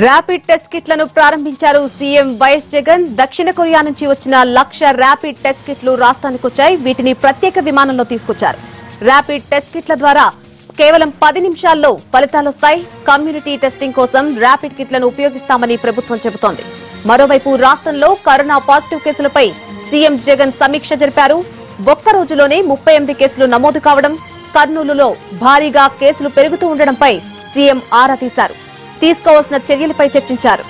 Rapid test కిట్లను ప్రారంభించారు CM YS Jagan. దక్షిణ కొరియా నుంచి వచ్చిన లక్ష ర్యాపిడ్ టెస్ట్ కిట్లు రాష్ట్రానికి వచ్చాయి. వీటిని ప్రత్యేక విమానంలో తీసుకొచ్చారు. ర్యాపిడ్ టెస్ట్ కిట్ల ద్వారా కేవలం పది నిమిషాల్లో ఫలితాలొస్తాయి కమ్యూనిటీ టెస్టింగ్ కోసం ర్యాపిడ్ కిట్లను ఉపయోగిస్తామని ప్రభుత్వం చెబుతోంది. మరోవైపు రాష్ట్రంలో కరోనా పాజిటివ్ కేసులపై సీఎం జగన్ సమీక్ష జరిపారు. ఒక్క రోజులోనే ముప్పై ఎనిమిది కేసులు నమోదు కావడం కర్నూలులో భారీగా కేసులు పెరుగుతూ ఉండడంపై సీఎం ఆరా తీశారు. తీసుకోవాల్సిన చర్యలపై చర్చించారు